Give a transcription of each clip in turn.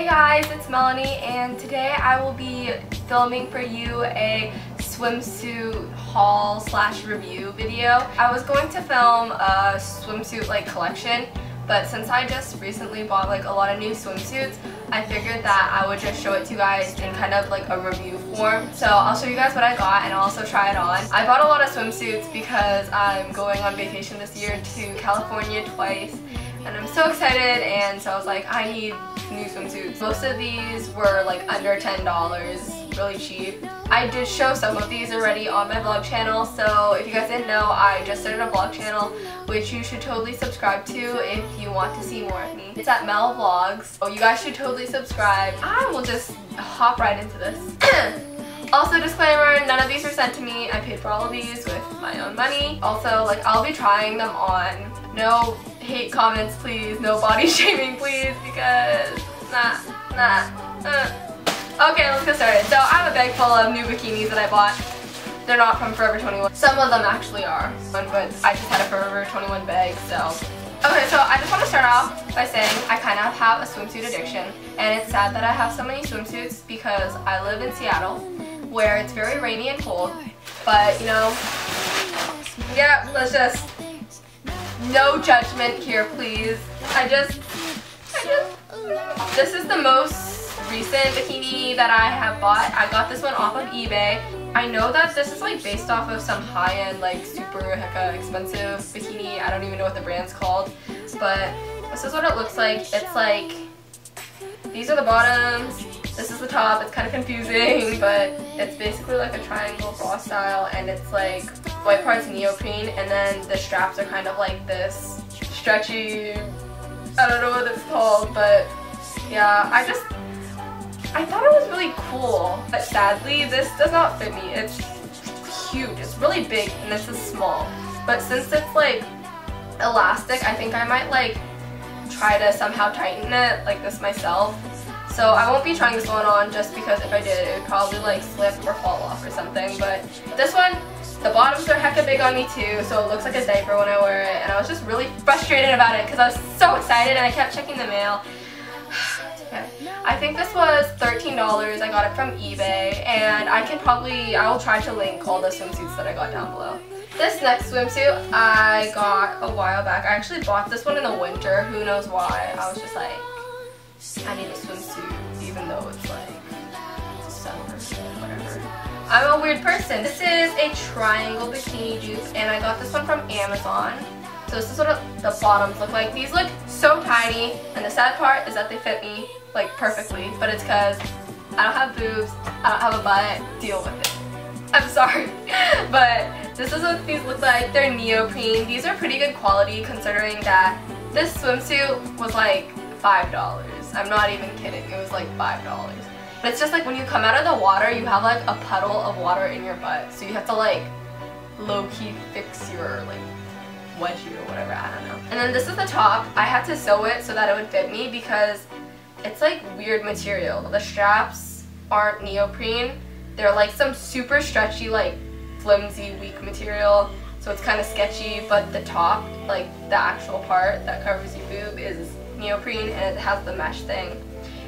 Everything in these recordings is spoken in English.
Hey guys, it's Melanie and today I will be filming for you a swimsuit haul slash review video. I was going to film a swimsuit like collection but since I just recently bought like a lot of new swimsuits I figured that I would just show it to you guys in kind of like a review form. So I'll show you guys what I got and I'll also try it on. I bought a lot of swimsuits because I'm going on vacation this year to California twice and I'm so excited and so I was like I need new swimsuits. Most of these were like under $10, really cheap. I did show some of these already on my vlog channel so if you guys didn't know I just started a vlog channel which you should totally subscribe to if you want to see more of me. It's at Mel Vlogs. Oh you guys should totally subscribe. I will just hop right into this. Also, disclaimer, none of these were sent to me. I paid for all of these with my own money. Also, like, I'll be trying them on. No hate comments, please. No body shaming, please, because nah, nah. Uh. Okay, let's get started. So I have a bag full of new bikinis that I bought. They're not from Forever 21. Some of them actually are, but I just had a Forever 21 bag, so. Okay, so I just want to start off by saying I kind of have a swimsuit addiction, and it's sad that I have so many swimsuits because I live in Seattle, where it's very rainy and cold, but you know, yeah, let's just no judgment here, please. I just, I just, this is the most recent bikini that I have bought. I got this one off of eBay. I know that this is like based off of some high-end, like super hecka expensive bikini. I don't even know what the brand's called, but this is what it looks like. It's like, these are the bottoms, this is the top. It's kind of confusing, but it's basically like a triangle bra style, and it's like white parts neoprene and then the straps are kind of like this stretchy, I don't know what it's called, but yeah, I just, I thought it was really cool, but sadly this does not fit me. It's huge, it's really big and this is small, but since it's like elastic, I think I might like try to somehow tighten it like this myself. So I won't be trying this one on just because if I did, it would probably like slip or fall off or something. But this one, the bottoms are hecka big on me too, so it looks like a diaper when I wear it. And I was just really frustrated about it because I was so excited and I kept checking the mail. okay. I think this was $13. I got it from eBay and I can probably, I will try to link all the swimsuits that I got down below. This next swimsuit I got a while back. I actually bought this one in the winter. Who knows why. I was just like, I need a swimsuit even though it's like summer, whatever. I'm a weird person. This is a Triangl bikini dupe and I got this one from Amazon. So this is what the bottoms look like. These look so tiny and the sad part is that they fit me like perfectly but it's because I don't have boobs, I don't have a butt, deal with it. I'm sorry. but this is what these look like. They're neoprene. These are pretty good quality considering that this swimsuit was like $5. I'm not even kidding. It was like $5. But it's just like when you come out of the water, you have like a puddle of water in your butt. So you have to like low-key fix your like wedgie or whatever, I don't know. And then this is the top. I had to sew it so that it would fit me because it's like weird material. The straps aren't neoprene. They're like some super stretchy, like flimsy, weak material. So it's kind of sketchy, but the top, like the actual part that covers your boob is neoprene and it has the mesh thing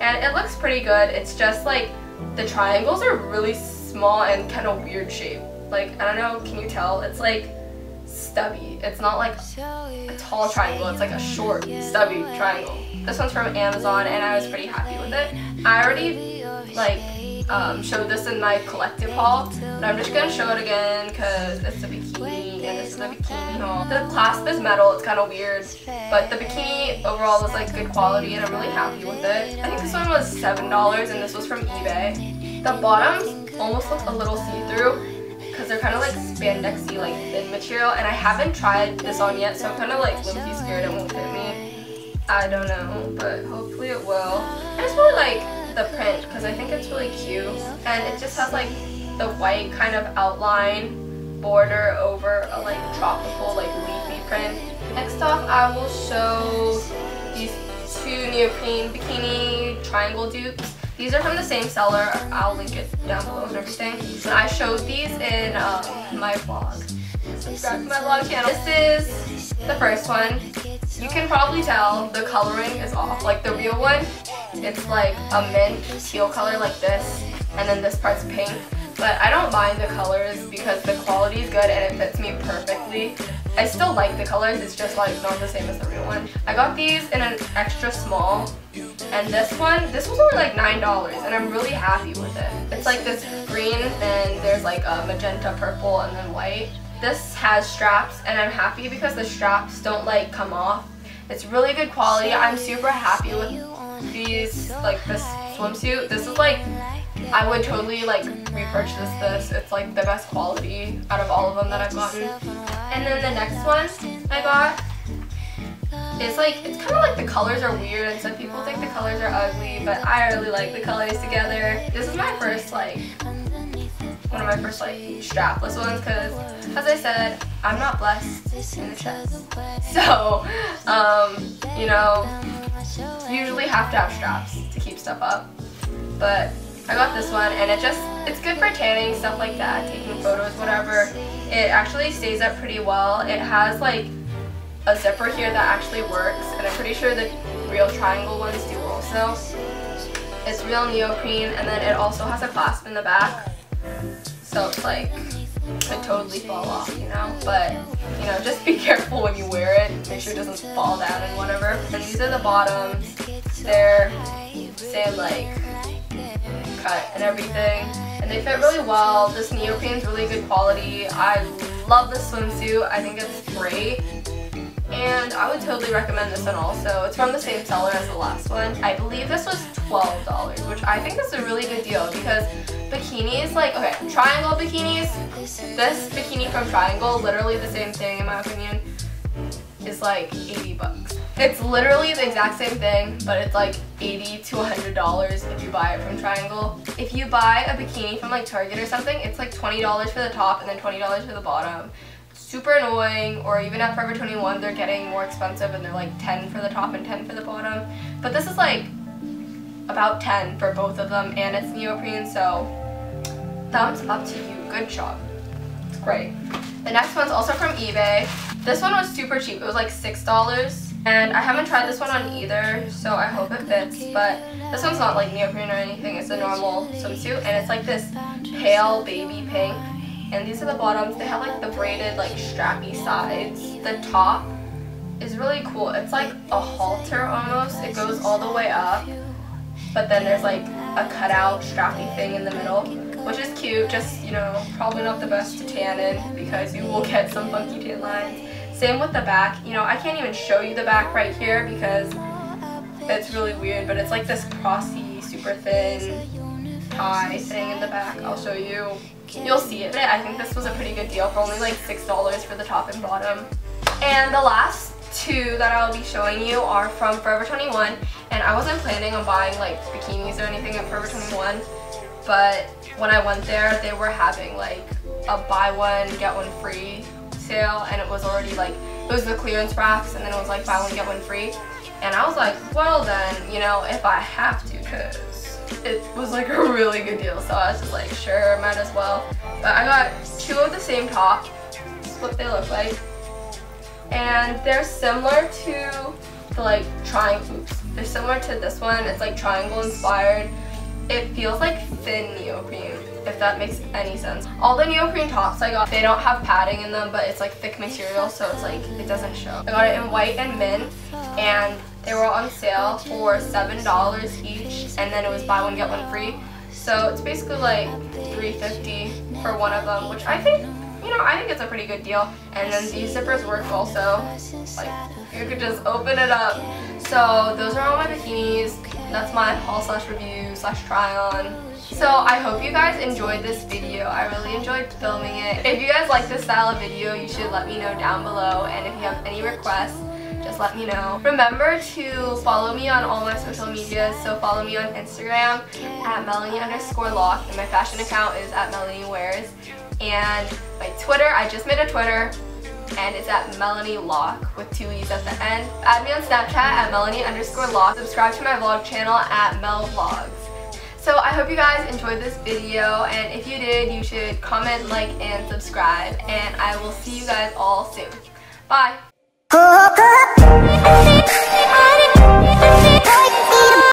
and it looks pretty good. It's just like the triangles are really small and kind of weird shape. Like, I don't know, can you tell? It's like stubby. It's not like a tall triangle, it's like a short, stubby triangle. This one's from Amazon and I was pretty happy with it. I already like um, showed this in my collective haul, but I'm just to show it again because it's a this is a bikini. The clasp is metal, it's kind of weird, but the bikini overall was like good quality and I'm really happy with it. I think this one was $7 and this was from eBay. The bottoms almost look a little see-through because they're kind of like spandexy, like thin material, and I haven't tried this on yet, so I'm kind of like low-key scared it won't fit me. I don't know, but hopefully it will. I just really like the print because I think it's really cute. And it just has like the white kind of outline border over a like tropical like leafy print. Next off I will show these two neoprene bikini Triangl dupes. These are from the same seller. I'll link it down below and everything. I showed these in um, my vlog. Subscribe to my vlog channel. This is the first one. You can probably tell the coloring is off. Like the real one it's like a mint teal color like this. and then this part's pink. But I don't mind the colors because the quality is good and it fits me perfectly. I still like the colors, it's just like not the same as the real one. I got these in an extra small and this one, this was only like $9 and I'm really happy with it. It's like this green and there's like a magenta purple and then white. This has straps and I'm happy because the straps don't like come off. It's really good quality. I'm super happy with these, like this swimsuit. This is like I would totally like repurchase this. It's like the best quality out of all of them that I've gotten. And then the next one I got is like, it's kind of like the colors are weird and some people think the colors are ugly, but I really like the colors together. This is my first like, one of my first like strapless ones because as I said, I'm not blessed in the chest. So, um, you know, usually have to have straps to keep stuff up. But I got this one and it just, it's good for tanning, stuff like that, taking photos, whatever. It actually stays up pretty well. It has like a zipper here that actually works and I'm pretty sure the real Triangl ones do also. It's real neoprene and then it also has a clasp in the back. So it's like, could totally fall off, you know? But, you know, just be careful when you wear it. Make sure it doesn't fall down and whatever. And these are the bottoms. They're, say like, cut and everything. And they fit really well. This neoprene is really good quality. I love this swimsuit. I think it's great. And I would totally recommend this one also. It's from the same seller as the last one. I believe this was $12, which I think is a really good deal because bikinis, like, okay, Triangl bikinis, this bikini from Triangl, literally the same thing in my opinion, is like 80 bucks. It's literally the exact same thing, but it's like 80 to $100 if you buy it from Triangl. If you buy a bikini from like Target or something, it's like $20 for the top and then $20 for the bottom. Super annoying, or even at Forever 21, they're getting more expensive and they're like 10 for the top and 10 for the bottom. But this is like about 10 for both of them, and it's neoprene, so thumbs up to you. Good job. It's great. The next one's also from eBay. This one was super cheap. It was like $6. And I haven't tried this one on either, so I hope it fits. But this one's not like neoprene or anything. It's a normal swimsuit, and it's like this pale baby pink. And these are the bottoms. They have like the braided like strappy sides. The top is really cool. It's like a halter almost. It goes all the way up. But then there's like a cutout strappy thing in the middle. Which is cute. Just, you know, probably not the best to tan in because you will get some funky tan lines. Same with the back. You know, I can't even show you the back right here because it's really weird, but it's like this crossy, super thin tie thing in the back. I'll show you. You'll see it. I think this was a pretty good deal for only like $6 for the top and bottom. And the last two that I'll be showing you are from Forever 21 and I wasn't planning on buying like bikinis or anything at Forever 21 but when I went there they were having like a buy one get one free sale and it was already like, it was the clearance racks and then it was like buy one get one free. And I was like, well then, you know, if I have to, because it was like a really good deal. So I was just like, sure, might as well. But I got two of the same top. This is what they look like. And they're similar to the like Triangl. They're similar to this one. It's like Triangl inspired. It feels like thin neoprene if that makes any sense. All the neoprene tops I got, they don't have padding in them, but it's like thick material, so it's like, it doesn't show. I got it in white and mint, and they were on sale for $7 each, and then it was buy one, get one free. So it's basically like $3.50 for one of them, which I think, you know, I think it's a pretty good deal. And then these zippers work also. Like, you could just open it up. So those are all my bikinis. That's my haul slash review slash try on. So I hope you guys enjoyed this video. I really enjoyed filming it. If you guys like this style of video, you should let me know down below. And if you have any requests, just let me know. Remember to follow me on all my social medias. So follow me on Instagram at Melanie underscore locke. And my fashion account is at Melanie Wears. And my Twitter, I just made a Twitter and it's at Melanie Locke with two E's at the end. Add me on Snapchat at Melanie underscore Locke. Subscribe to my vlog channel at Mel Vlogs. So I hope you guys enjoyed this video and if you did, you should comment, like, and subscribe and I will see you guys all soon. Bye!